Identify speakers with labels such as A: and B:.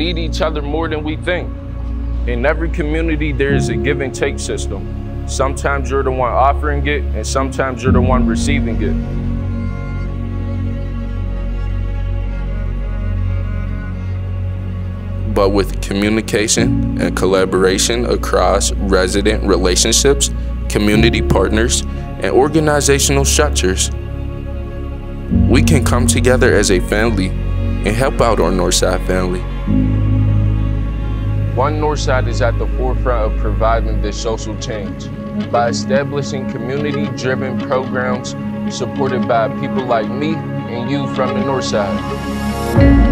A: need each other more than we think. In every community, there is a give and take system. Sometimes you're the one offering it, and sometimes you're the one receiving it. But with communication and collaboration across resident relationships, community partners, and organizational structures, we can come together as a family and help out our Northside family. One Northside is at the forefront of providing this social change by establishing community-driven programs supported by people like me and you from the Northside.